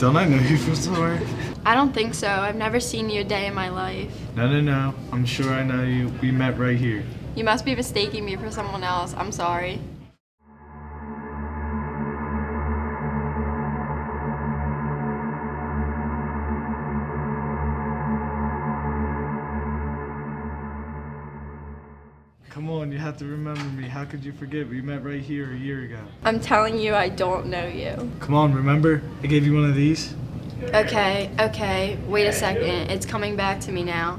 don't I know you from somewhere? I don't think so. I've never seen you a day in my life. No, no, no. I'm sure I know you. We met right here. You must be mistaking me for someone else. I'm sorry. Come on, you have to remember me. How could you forget? We met right here a year ago. I'm telling you, I don't know you. Come on, remember? I gave you one of these. Okay, okay. Wait a second. It's coming back to me now.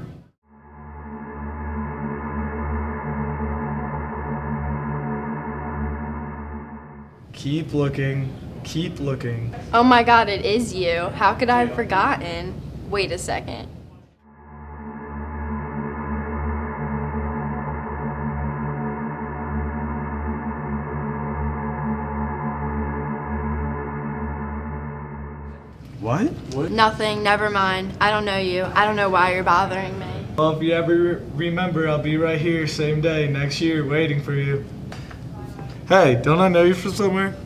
Keep looking. Keep looking. Oh my god, it is you. How could I have forgotten? Wait a second. What? What? Nothing, never mind. I don't know you. I don't know why you're bothering me. Well, if you ever remember, I'll be right here same day next year waiting for you. Hey, don't I know you from somewhere?